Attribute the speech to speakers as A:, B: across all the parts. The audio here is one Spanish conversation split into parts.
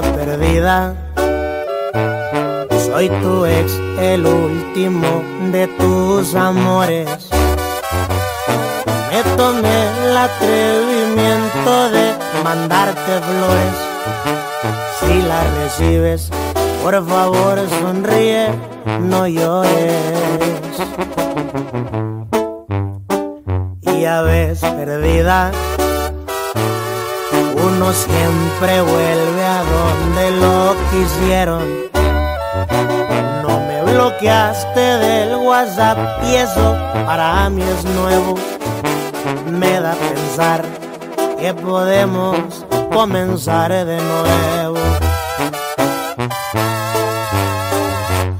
A: perdida. Soy tu ex, el último de tus amores. Me tomé el atrevimiento de mandarte flores. Si las recibes, por favor sonríe, no llores. Y ya ves, perdida, uno siempre vuelve a donde lo quisieron. No me bloqueaste del WhatsApp y eso para mí es nuevo. Me da pensar que podemos comenzar de nuevo.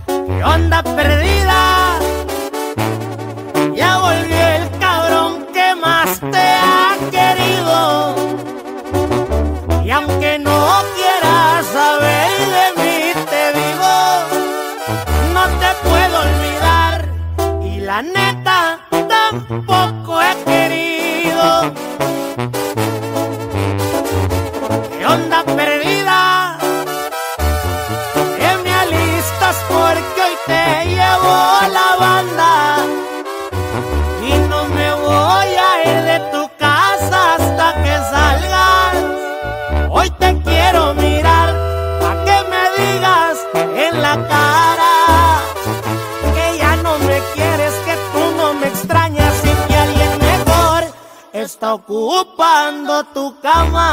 A: ¿Qué onda perdida? No quieras saber de mí, te digo, no te puedo olvidar. Y la neta, tampoco ocupando tu cama.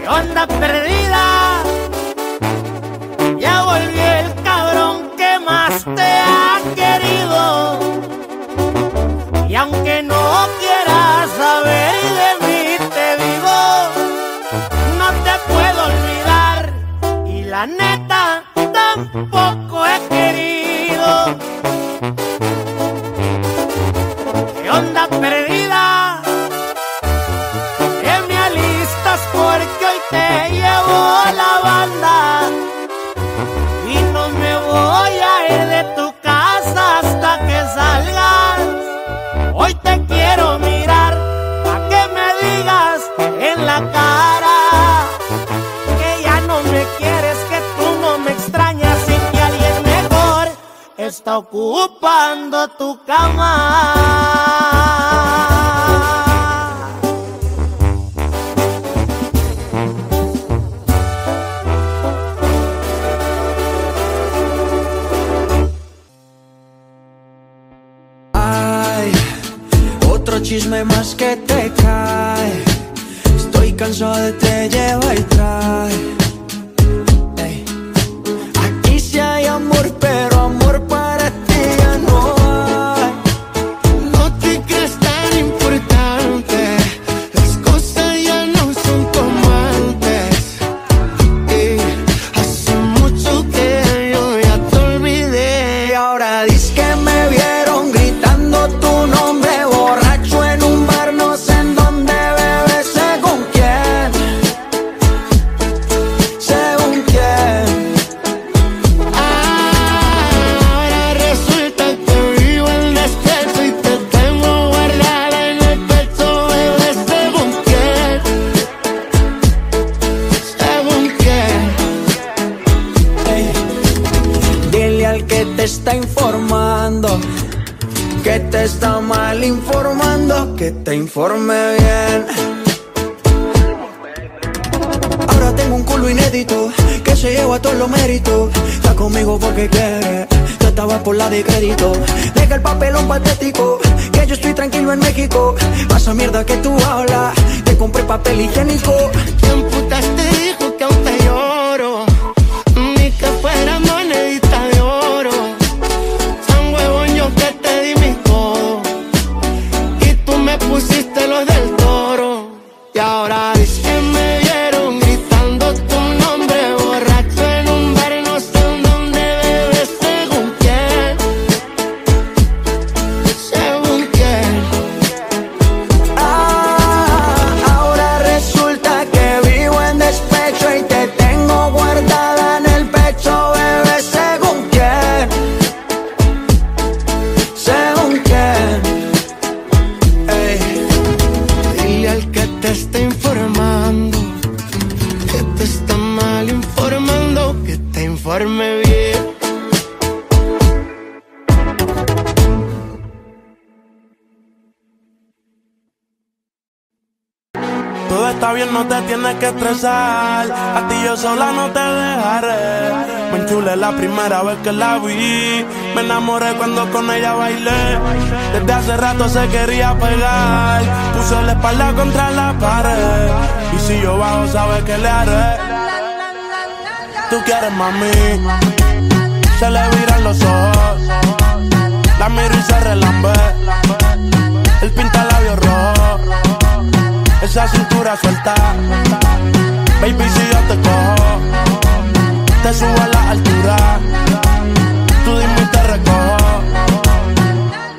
A: ¿Qué onda perdida? Está ocupando tu cama.
B: Ay, otro chisme más que te cae. Estoy cansado de te lleva y trae.
C: Que te
B: está mal informando, que te informe bien. Ahora tengo un culo inédito que se lleva todos los méritos. Está conmigo porque quiere, tú estabas por la de crédito. Deja el papelón patético, que yo estoy tranquilo en México. Pasa mierda que tú hablas, te compré papel higiénico.
C: porfarme bien. Todo
D: está bien, no te tienes que estresar. A ti yo sola no te dejaré. Me enchulé la primera vez que la vi. Me enamoré cuando con ella bailé. Desde hace rato se quería pegar. Puso la espalda contra la pared. Y si yo bajo, sabes que le haré. Tú quieres mami. Se le viran los ojos. La miro y se relambe. El pinta labios rojo. Esa cintura suelta. Baby, si yo te cojo, te subo a la altura. Tú dime y te recojo.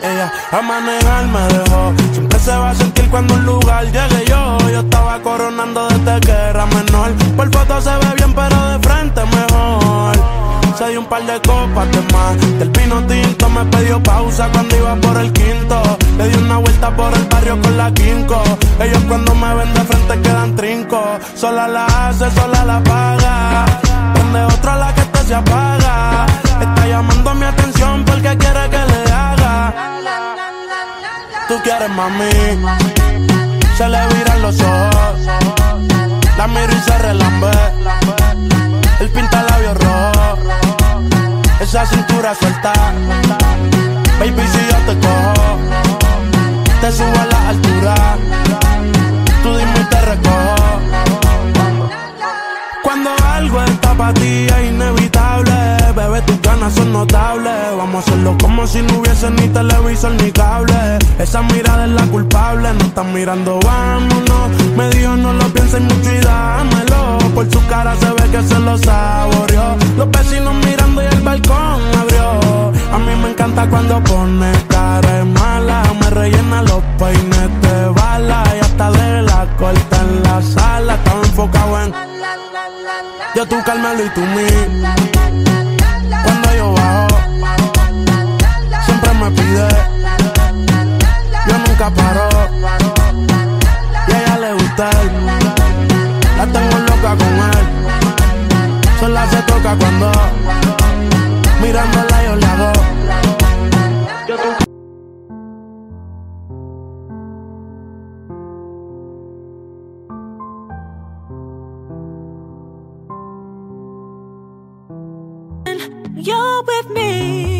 D: Ella a manejar me dejó. Siempre se va a sentir cuando un lugar llegue yo. Yo estaba coronando desde que era menor. Por foto se ve bien, pero de frente mejor se dio un par de copas de más. Del pino tinto me pidió pausa cuando iba por el quinto. Le di una vuelta por el barrio con la quinco. Ellos cuando me ven de frente quedan trinco. Sola la hace, sola la paga. Donde otra la que te se apaga. Está llamando mi atención porque quiere que le haga. Tú quieres mami. Se le viran los ojos. La miro y se relambe. El pinta labios rojo esa cintura suelta. Baby, si yo te Vamos a hacerlo como si no hubiese ni televisor ni cable. Esa mirada es la culpable, no están mirando, vámonos. Me dijo no lo pienses mucho y dámelo. Por su cara se ve que se lo saboreó. Los vecinos mirando y el balcón abrió. A mí me encanta cuando pone cara mala. Me rellena los peines de bala y hasta de la corta en la sala. Estaba enfocado en yo tú Carmelo y tú mí. Paro. Y a ella le gusta él. La tengo loca con él. Sola se toca cuando mirándola yo hago.
E: You're with me